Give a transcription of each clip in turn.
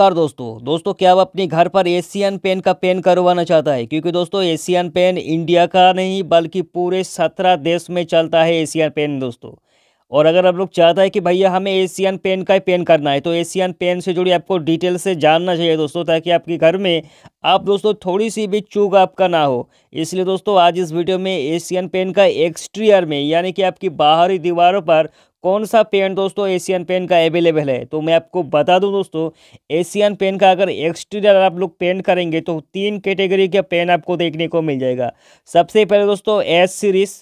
नमस्कार दोस्तों। दोस्तों, क्या आप अपने घर पर एशियन पेन का पेन करवाना चाहता है? क्योंकि दोस्तों एशियन पेन इंडिया का नहीं, बल्कि पूरे सत्रह देश में चलता है एशियन पेन दोस्तों। और अगर आप लोग चाहता है कि भैया हमें एशियन पेन का ही पेन करना है तो एशियन पेन से जुड़ी आपको डिटेल से जानना चाहिए दोस्तों, ताकि आपके घर में आप दोस्तों थोड़ी सी भी चूक आपका ना हो। इसलिए दोस्तों, आज इस वीडियो में एशियन पेन का एक्सटीरियर में, यानी कि आपकी बाहरी दीवारों पर कौन सा पेन दोस्तों एशियन पेन का अवेलेबल है? तो मैं आपको बता दूँ दोस्तों एशियन पेन का अगर एक्सटीरियर आप लोग पेंट करेंगे तो तीन कैटेगरी का पेन आपको देखने को मिल जाएगा। सबसे पहले दोस्तों एस सीरीज़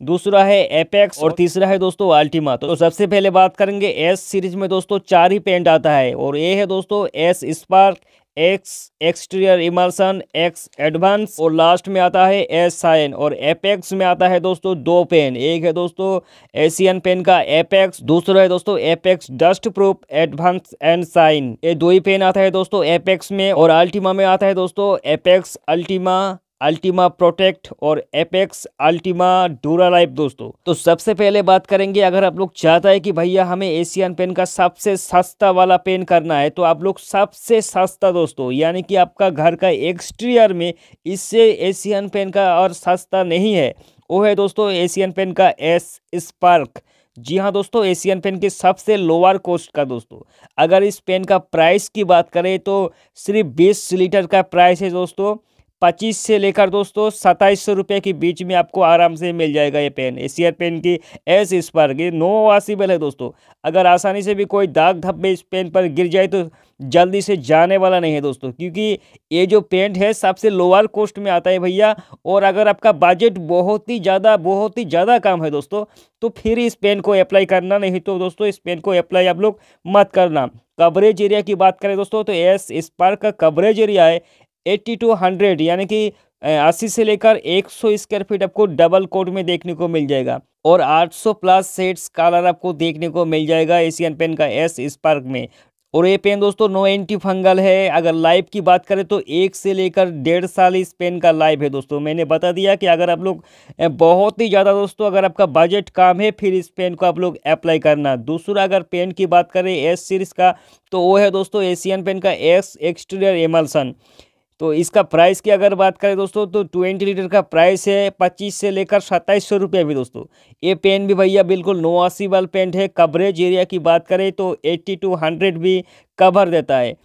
दूसरा है एपेक्स और तीसरा है दोस्तों अल्टीमा तो सबसे पहले बात करेंगे एस सीरीज़ में दोस्तों चार ही पेंट आता है, और ये है दोस्तों S spark X exterior emulsion X advance और लास्ट में आता है एस साइन और एपेक्स में आता है दोस्तों दो पेन एक है दोस्तों एशियन पेन का एपेक्स दूसरा है दोस्तों Apex dust proof advance and shine ये दो ही पेन आता है दोस्तों एपेक्स में और अल्टीमा में आता है दोस्तों एपेक्स अल्टीमा अल्टीमा प्रोटेक्ट और एपेक्स अल्टीमा डूरा लाइफ, दोस्तों। तो सबसे पहले बात करेंगे, अगर आप लोग चाहता है कि भैया हमें एशियन पेन का सबसे सस्ता वाला पेन करना है तो आप लोग सबसे सस्ता, दोस्तों, यानी कि आपका घर का एक्सटीरियर में इससे एशियन पेन का और सस्ता नहीं है। वो है, दोस्तों, एशियन पेन का एस स्पार्क। जी हाँ दोस्तों, एशियन पेन के सबसे लोअर कॉस्ट का, दोस्तों। अगर इस पेन का प्राइस की बात करें तो सिर्फ़ बीस लीटर का प्राइस है, दोस्तों। पच्चीस से लेकर दोस्तों सत्ताईस सौ रुपये के बीच में आपको आराम से मिल जाएगा ये पेन एशियर पेन की एस इस पर नो वासीबल है दोस्तों। अगर आसानी से भी कोई दाग धब्बे इस पेन पर गिर जाए तो जल्दी से जाने वाला नहीं है दोस्तों, क्योंकि ये जो पेंट है सबसे लोअर कॉस्ट में आता है भैया, और अगर आपका बजट बहुत ही ज़्यादा, बहुत ही ज़्यादा कम है दोस्तों तो फिर इस पेन को अप्लाई करना नहीं तो दोस्तों इस पेन को अप्लाई आप लोग मत करना। कवरेज एरिया की बात करें दोस्तों तो एस स्पार्क का कवरेज एरिया है एट्टी टू हंड्रेड, यानी कि अस्सी से लेकर एक सौ स्क्वायर फीट आपको डबल कोट में देखने को मिल जाएगा और 800 प्लस सेट्स कलर आपको देखने को मिल जाएगा एशियन पेन का एस स्पार्क में। और ये पेन दोस्तों, नो एंटी फंगल है। अगर लाइफ की बात करें तो एक से लेकर डेढ़ साल इस पेन का लाइफ है दोस्तों। मैंने बता दिया कि अगर आप लोग बहुत ही ज़्यादा दोस्तों, अगर आपका बजट काम है, फिर इस पेन को आप लोग अप्लाई करना। दूसरा, अगर पेन की बात करें एस सीरीज़ का तो वो है दोस्तों एशियन पेन का एस एक्सटीरियर एमल्सन। तो इसका प्राइस की अगर बात करें दोस्तों तो ट्वेंटी लीटर का प्राइस है पच्चीस से लेकर सत्ताईस सौ रुपये भी दोस्तों। ये पेन भी भैया बिल्कुल नोआसी वाल पेंट है कवरेज एरिया की बात करें तो एट्टी टू हंड्रेड भी कवर देता है।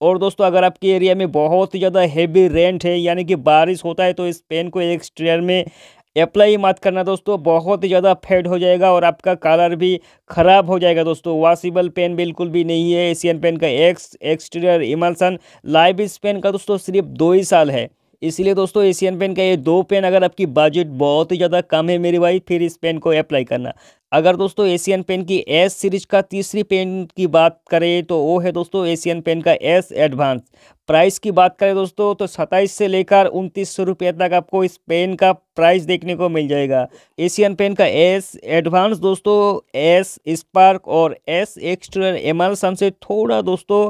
और दोस्तों, अगर आपके एरिया में बहुत ही ज़्यादा हैवी रेंट है, यानी कि बारिश होता है तो इस पेन को एक स्ट्रेयर में अप्लाई मत करना दोस्तों, बहुत ही ज़्यादा फेड हो जाएगा और आपका कलर भी ख़राब हो जाएगा दोस्तों। वॉशिबल पेन बिल्कुल भी नहीं है एशियन पेन का एक्स एक्सटीरियर इमल्सन लाइव इस पेन का दोस्तों सिर्फ़ दो ही साल है। इसलिए दोस्तों एशियन पेन का ये दो पेन अगर आपकी बजट बहुत ही ज़्यादा कम है मेरी भाई, फिर इस पेन को अप्लाई करना। अगर दोस्तों एशियन पेन की एस सीरीज़ का तीसरी पेन की बात करें तो वो है दोस्तों एशियन पेन का एस एडवांस प्राइस की बात करें दोस्तों तो सत्ताईस से लेकर उनतीस सौ रुपये तक आपको इस पेन का प्राइस देखने को मिल जाएगा। एशियन पेन का एस एडवांस दोस्तों एस स्पार्क और एस एक्स्ट्रा एमल्सन से थोड़ा दोस्तों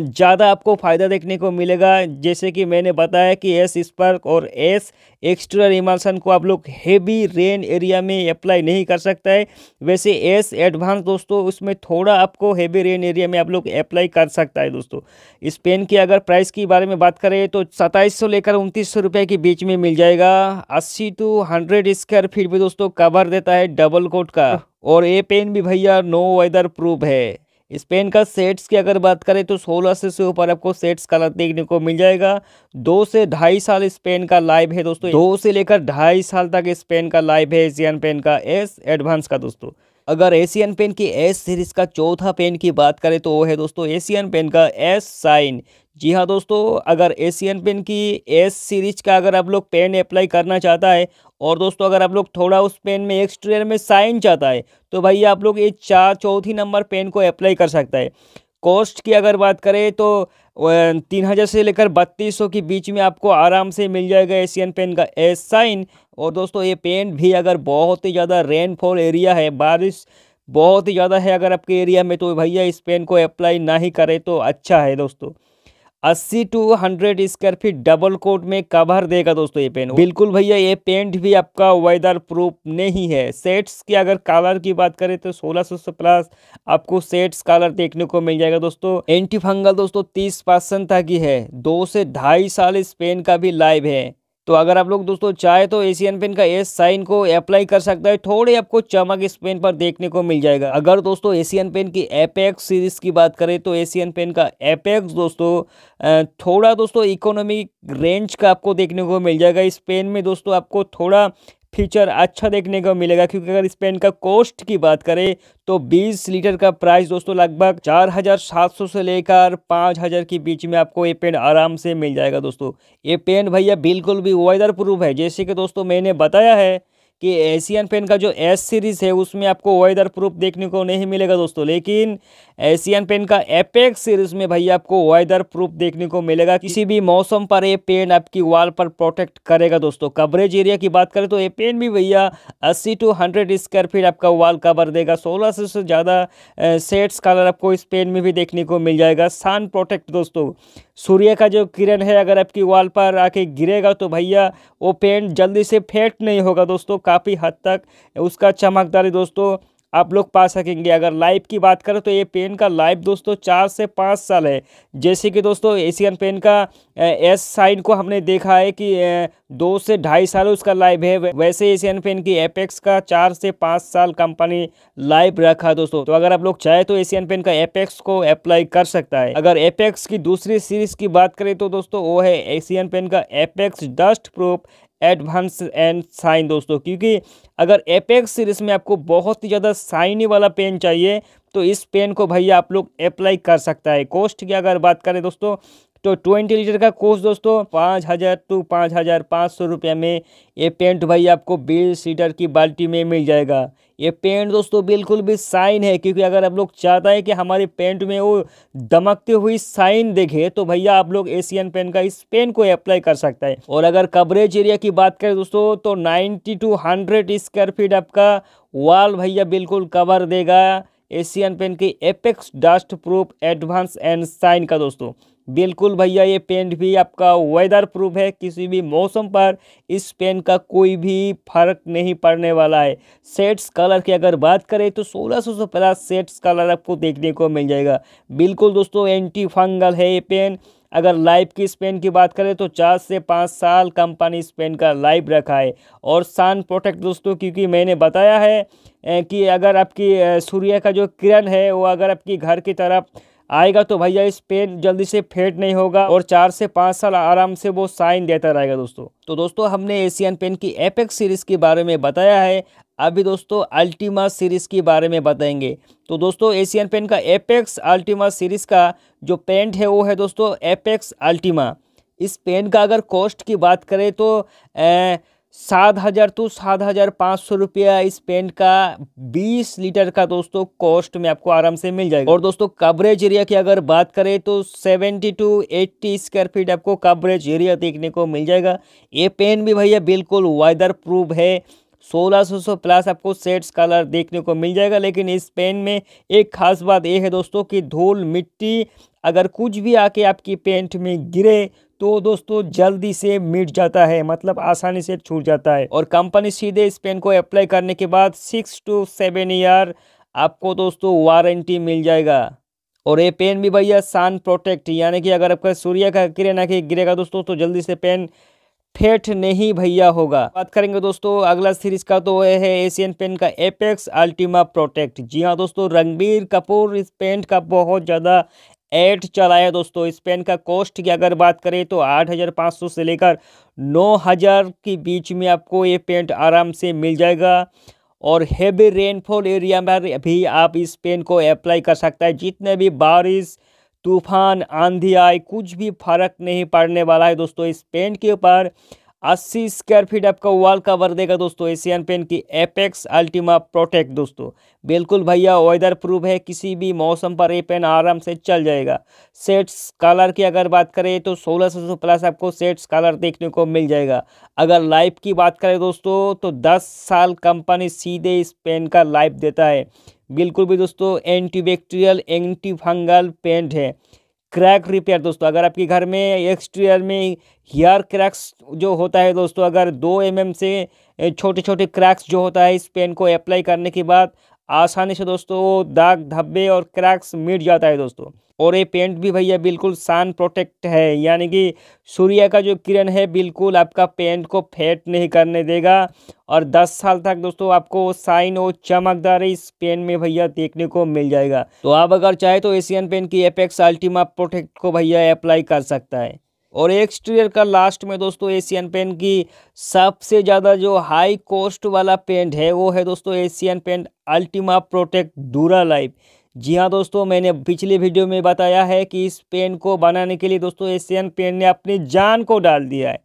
ज़्यादा आपको फ़ायदा देखने को मिलेगा। जैसे कि मैंने बताया कि एस स्पार्क और एस एक्स्ट्रा एमल्सन को आप लोग हेवी रेन एरिया में अप्लाई नहीं कर सकता। है वैसे एस एडवांस दोस्तों, उसमें थोड़ा आपको हेवी रेन एरिया में आप लोग अप्लाई कर सकता है दोस्तों। इस पेन की अगर प्राइस के बारे में बात करें तो सत्ताईस लेकर उनतीस रुपये के बीच में मिल जाएगा। अस्सी टू हंड्रेड स्क्वायर फीट भी दोस्तों कवर देता है डबल कोट का। और ये पेन भी भैया नो वेदर प्रूफ है। इस पेन का सेट्स की अगर बात करें तो सोलह से ऊपर आपको सेट्स कलर देखने को मिल जाएगा। दो से ढाई साल स्पेन पेन का लाइव है दोस्तों। दो से लेकर ढाई साल तक स्पेन पेन का लाइव है एशियन पेन का, एस एडवांस का दोस्तों। अगर एशियन पेन की एस सीरीज़ का चौथा पेन की बात करें तो वो है दोस्तों एशियन पेन का एस साइन। जी हाँ दोस्तों, अगर एशियन पेन की एस सीरीज़ का अगर आप लोग पेन अप्लाई करना चाहता है और दोस्तों अगर आप लोग थोड़ा उस पेन में एक्सट्रेयर में साइन चाहता है तो भाई आप लोग ये चार, चौथी नंबर पेन को अप्लाई कर सकता है। कॉस्ट की अगर बात करें तो तीन हज़ार से लेकर बत्तीस सौ के बीच में आपको आराम से मिल जाएगा एशियन पेन का एस साइन और दोस्तों ये पेन भी अगर बहुत ही ज़्यादा रेनफॉल एरिया है, बारिश बहुत ही ज़्यादा है अगर आपके एरिया में तो भैया इस पेन को अप्लाई ना ही करें तो अच्छा है दोस्तों। अस्सी to hundred square feet double coat में कवर देगा दोस्तों ये पेन। बिल्कुल भैया, ये पेंट भी आपका वेदर प्रूफ नहीं है। सेट्स की अगर कलर की बात करें तो सोलह सौ से प्लस आपको सेट्स कलर देखने को मिल जाएगा दोस्तों। एंटी फंगल दोस्तों तीस परसेंट तक ही है। दो से ढाई साल इस पेन का भी लाइव है। तो अगर आप लोग दोस्तों चाहे तो एशियन पेन का एस साइन को अप्लाई कर सकता है। थोड़ी आपको चमक इस पेन पर देखने को मिल जाएगा। अगर दोस्तों एशियन पेन की एपेक्स सीरीज़ की बात करें तो एशियन पेन का एपेक्स दोस्तों थोड़ा दोस्तों इकोनॉमिक रेंज का आपको देखने को मिल जाएगा। इस पेन में दोस्तों आपको थोड़ा फीचर अच्छा देखने को मिलेगा, क्योंकि अगर इस पेन का कॉस्ट की बात करें तो 20 लीटर का प्राइस दोस्तों लगभग चार हज़ार सात सौ से लेकर पाँच हज़ार के बीच में आपको ये पेन आराम से मिल जाएगा दोस्तों। ये पेन भैया बिल्कुल भी वेदर प्रूफ है, जैसे कि दोस्तों मैंने बताया है कि एशियन पेन का जो एस सीरीज़ है, उसमें आपको वेदर प्रूफ देखने को नहीं मिलेगा दोस्तों। लेकिन एशियन पेन का एपेक्स सीरीज़ में भैया आपको वेदर प्रूफ देखने को मिलेगा। किसी भी मौसम पर ये पेन आपकी वॉल पर प्रोटेक्ट करेगा दोस्तों। कवरेज एरिया की बात करें तो ये पेन भी भैया 80 टू 100 स्क्वायर फीट आपका वॉल कवर देगा। 16 से ज़्यादा सेट्स कलर आपको इस पेन में भी देखने को मिल जाएगा। सन प्रोटेक्ट दोस्तों। सूर्य का जो किरण है, अगर आपकी वॉल पर आके गिरेगा तो भैया वो पेन जल्दी से फेट नहीं होगा दोस्तों। काफ़ी हद तक उसका चमकदारी दोस्तों। आप लोग पा सकेंगे। अगर लाइफ की बात करें तो ये पेन का लाइफ दोस्तों चार से पाँच साल है। जैसे कि दोस्तों एशियन पेन का एस साइन को हमने देखा है कि दो से ढाई साल उसका लाइव है। वैसे एशियन पेन की एपेक्स का चार से पाँच साल कंपनी लाइव रखा दोस्तों। तो अगर आप लोग चाहे तो एशियन पेन का एपेक्स को अप्लाई कर सकता है। अगर एपेक्स की दूसरी सीरीज़ की बात करें तो दोस्तों वो है एशियन पेन का apex dust proof advance and shine दोस्तों, क्योंकि अगर एपेक्स सीरीज़ में आपको बहुत ही ज़्यादा साइनी वाला पेन चाहिए तो इस पेन को भैया आप लोग अप्लाई कर सकता है। कॉस्ट की अगर बात करें दोस्तों तो ट्वेंटी लीटर का कोस्ट दोस्तों, पाँच हज़ार टू पाँच हज़ार पाँच सौ रुपये में ये पेंट भाई आपको बीस लीटर की बाल्टी में मिल जाएगा। ये पेंट दोस्तों बिल्कुल भी साइन है, क्योंकि अगर आप लोग चाहता है कि हमारे पेंट में वो दमकती हुई साइन देखे तो भैया आप लोग एशियन पेन का इस पेन को अप्लाई कर सकता है। और अगर कवरेज एरिया की बात करें दोस्तों तो ninety to hundred square feet आपका वॉल भैया बिल्कुल कवर देगा। एशियन पेन की apex dust proof advance and shine का दोस्तों। बिल्कुल भैया, ये पेंट भी आपका वेदर प्रूफ है, किसी भी मौसम पर इस पेन का कोई भी फ़र्क नहीं पड़ने वाला है। सेट्स कलर की अगर बात करें तो 1600 से प्लस सेट्स कलर आपको देखने को मिल जाएगा। बिल्कुल दोस्तों एंटी फंगल है ये पेन अगर लाइव की इस पेन की बात करें तो चार से पाँच साल कंपनी इस पेन का लाइव रखा है। और सन प्रोटेक्ट दोस्तों, क्योंकि मैंने बताया है कि अगर आपकी सूर्य का जो किरण है, वो अगर आपकी घर की तरफ़ आएगा तो भैया इस पेन जल्दी से फेड नहीं होगा और चार से पाँच साल आराम से वो साइन देता रहेगा दोस्तों। तो दोस्तों, हमने एशियन पेन की एपेक्स सीरीज़ के बारे में बताया है। अभी दोस्तों, अल्टीमा सीरीज़ के बारे में बताएँगे। तो दोस्तों, एशियन पेन का एपेक्स अल्टीमा सीरीज़ का जो पेंट है, वो है दोस्तों एपेक्स अल्टीमा। इस पेन का अगर कॉस्ट की बात करें तो सात हज़ार टू सात हज़ार पाँच सौ रुपया इस पेंट का बीस लीटर का दोस्तों कॉस्ट में आपको आराम से मिल जाएगा। और दोस्तों कवरेज एरिया की अगर बात करें तो seventy to eighty square feet आपको कवरेज एरिया देखने को मिल जाएगा। ये पेन भी भैया बिल्कुल वाइदर प्रूफ है। सोलह सौ सौ प्लस आपको सेट्स कलर देखने को मिल जाएगा। लेकिन इस पेन में एक खास बात यह है दोस्तों कि धूल मिट्टी अगर कुछ भी आके आपकी पेंट में गिरे तो दोस्तों, जल्दी से मिट जाता है मतलब आसानी से छूट जाता है। और कंपनी सीधे इस पेन को अप्लाई करने के बाद सिक्स टू सेवन ईयर आपको दोस्तों वारंटी मिल जाएगा। और ये पेन भी भैया सन प्रोटेक्ट, यानी कि अगर आपका सूर्य का किरण आके गिरेगा दोस्तों तो जल्दी से पेन फेट नहीं भैया होगा। बात करेंगे दोस्तों, अगला सीरीज़ का तो यह है एशियन पेन का एपेक्स अल्टीमा प्रोटेक्ट जी हाँ दोस्तों, रणबीर कपूर इस पेंट का बहुत ज़्यादा एड चला है दोस्तों इस पेन का कॉस्ट की अगर बात करें तो आठ हज़ार पाँच सौ से लेकर नौ हज़ार के बीच में आपको ये पेंट आराम से मिल जाएगा। और हेवी रेनफॉल एरिया में भी आप इस पेन को अप्लाई कर सकता है। जितने भी बारिश, तूफ़ान, आंधी आए, कुछ भी फ़र्क नहीं पड़ने वाला है। दोस्तों, इस पेंट के ऊपर अस्सी स्क्वायर फीट आपका वॉल कवर देगा दोस्तों एशियन पेन की एपेक्स अल्टीमा प्रोटेक्ट दोस्तों। बिल्कुल भैया वेदर प्रूफ है, किसी भी मौसम पर ये पेन आराम से चल जाएगा। सेट्स कलर की अगर बात करें तो सोलह सौ प्लस आपको सेट्स कलर देखने को मिल जाएगा। अगर लाइफ की बात करें दोस्तों तो दस साल कंपनी सीधे इस पेन का लाइफ देता है। बिल्कुल भी दोस्तों एंटीबैक्टीरियल एंटी फंगल पेंट है। क्रैक रिपेयर दोस्तों। अगर आपके घर में एक्सटीरियर में हेयर क्रैक्स जो होता है, दोस्तों, अगर दो एम से छोटे छोटे क्रैक्स जो होता है, इस पेन को अप्लाई करने के बाद आसानी से दोस्तों, दाग धब्बे और क्रैक्स मिट जाता है दोस्तों। और ये पेंट भी भैया बिल्कुल सन प्रोटेक्ट है, यानी कि सूर्य का जो किरण है बिल्कुल आपका पेंट को फेट नहीं करने देगा। और 10 साल तक दोस्तों आपको साइन और चमकदार इस पेन में भैया देखने को मिल जाएगा। तो आप अगर चाहे तो एशियन पेन की एपेक्स अल्टीमा प्रोटेक्ट को भैया अप्लाई कर सकता है। और एक्सटीरियर का लास्ट में दोस्तों एशियन पेंट की सबसे ज़्यादा जो हाई कॉस्ट वाला पेंट है, वो है दोस्तों Asian paint ultima protect dura life जी हाँ दोस्तों, मैंने पिछले वीडियो में बताया है कि इस पेन को बनाने के लिए दोस्तों एशियन पेन ने अपनी जान को डाल दिया है।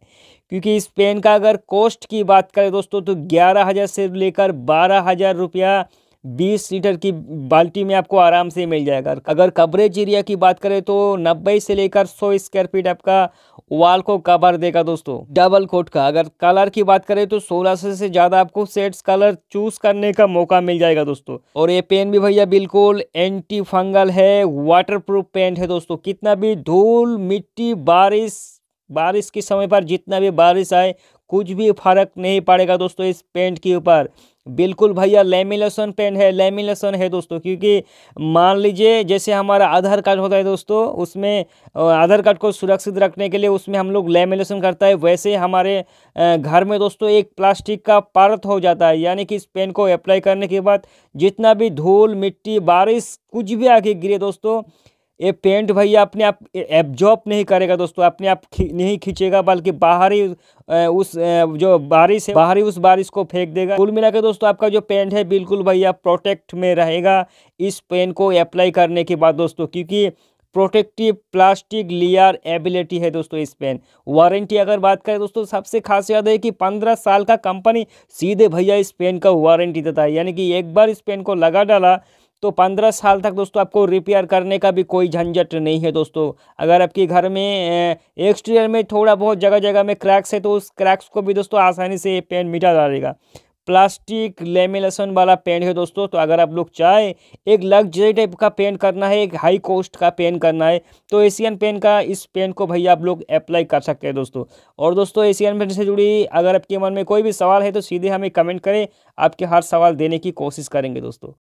क्योंकि इस पेन का अगर कॉस्ट की बात करें दोस्तों तो ग्यारह हज़ार से लेकर बारह हज़ार रुपया बीस लीटर की बाल्टी में आपको आराम से मिल जाएगा। अगर कवरेज एरिया की बात करें तो नब्बे से लेकर सौ स्क्वायर फीट आपका वाल को कवर देगा दोस्तों। डबल कोट का। अगर कलर की बात करें तो सोलह सौ से ज़्यादा आपको सेट्स कलर चूज़ करने का मौका मिल जाएगा दोस्तों। और ये पेन भी भैया बिल्कुल एंटी फंगल है वाटर प्रूफ पेन है दोस्तों। कितना भी धूल, मिट्टी, बारिश बारिश के समय पर जितना भी बारिश आए कुछ भी फ़र्क नहीं पड़ेगा दोस्तों इस पेंट के ऊपर। बिल्कुल भैया लेमिनेशन पेन है, लेमिनेशन है दोस्तों, क्योंकि मान लीजिए जैसे हमारा आधार कार्ड होता है दोस्तों, उसमें आधार कार्ड को सुरक्षित रखने के लिए उसमें हम लोग लेमिनेशन करता है। वैसे हमारे घर में दोस्तों एक प्लास्टिक का परत हो जाता है, यानी कि इस पेन को अप्लाई करने के बाद जितना भी धूल, मिट्टी, बारिश कुछ भी आके गिरे दोस्तों ये पेंट भैया अपने आप एब्जॉर्ब नहीं करेगा दोस्तों अपने आप खी, नहीं खींचेगा बल्कि बाहरी उस जो बारिश है बाहरी उस बारिश को फेंक देगा। कुल मिला दोस्तों आपका जो पेंट है बिल्कुल भैया प्रोटेक्ट में रहेगा इस पेन को अप्लाई करने के बाद दोस्तों क्योंकि प्रोटेक्टिव प्लास्टिक लियर एबिलिटी है दोस्तों इस पेन वारंटी अगर बात करें दोस्तों सबसे खास याद है कि पंद्रह साल का कंपनी सीधे भैया इस पेन का वारंटी देता है। यानी कि एक बार इस पेन को लगा डाला तो पंद्रह साल तक दोस्तों आपको रिपेयर करने का भी कोई झंझट नहीं है दोस्तों। अगर आपके घर में एक्सटीरियर में थोड़ा बहुत जगह जगह में क्रैक्स है तो उस क्रैक्स को भी दोस्तों आसानी से ये पेन मिटा डालेगा। प्लास्टिक लेमिनेशन वाला पेन है दोस्तों तो अगर आप लोग चाहे, एक लग्जरी टाइप का पेंट करना है, एक हाई कॉस्ट का पेन करना है तो एशियन पेन का इस पेन को भैया आप लोग अप्लाई कर सकते हैं दोस्तों। और दोस्तों एशियन पेंट से जुड़ी अगर आपके मन में कोई भी सवाल है तो सीधे हमें कमेंट करें, आपके हर सवाल देने की कोशिश करेंगे दोस्तों।